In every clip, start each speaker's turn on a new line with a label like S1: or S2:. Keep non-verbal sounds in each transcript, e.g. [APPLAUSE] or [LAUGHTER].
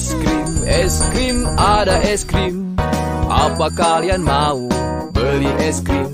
S1: Es krim, es krim, ada es krim. Apa kalian mau beli es krim?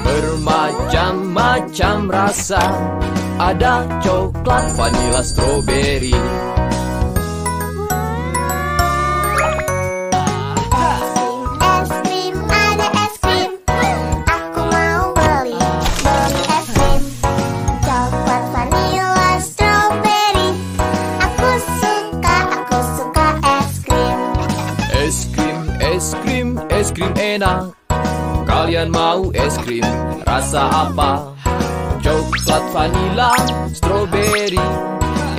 S1: Bermacam-macam rasa. Ada coklat, vanila, stroberi
S2: es krim
S1: rasa apa? Coklat, vanila, stroberi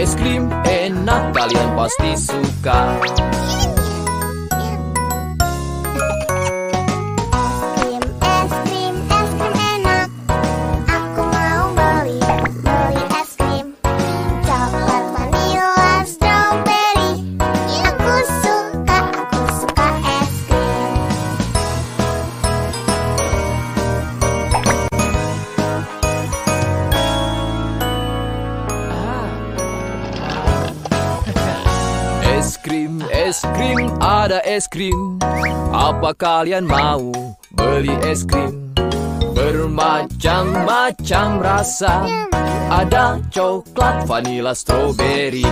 S1: Es krim enak kalian pasti suka
S2: es krim.
S1: Apa kalian mau beli es krim? Bermacam-macam rasa. Ada coklat, vanila, stroberi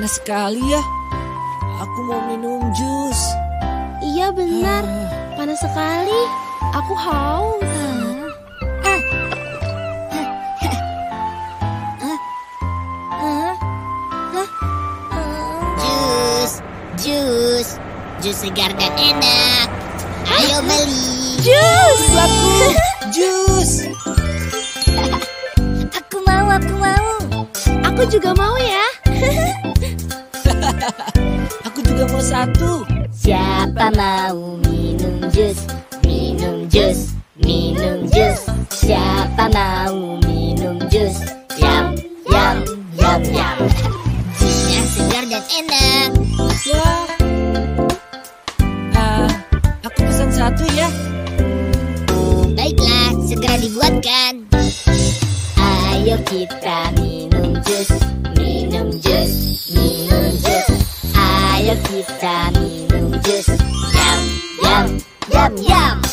S3: panas sekali ya. Aku mau minum jus.
S4: Iya benar, panas sekali. Aku haus.
S5: Jus, jus, jus segar dan enak. Ayo beli.
S3: Jus, aku [LAUGHS] jus.
S5: Aku mau, aku mau.
S4: Aku juga mau ya. [LAUGHS]
S3: Satu.
S5: Siapa mau minum jus? Minum jus, minum jus. Siapa mau minum jus? Yam, yam, yam, yam. Jusnya segar dan enak.
S3: Wah. Ah, aku pesan satu ya.
S5: Baiklah, segera dibuatkan. Ayo kita yam, yam.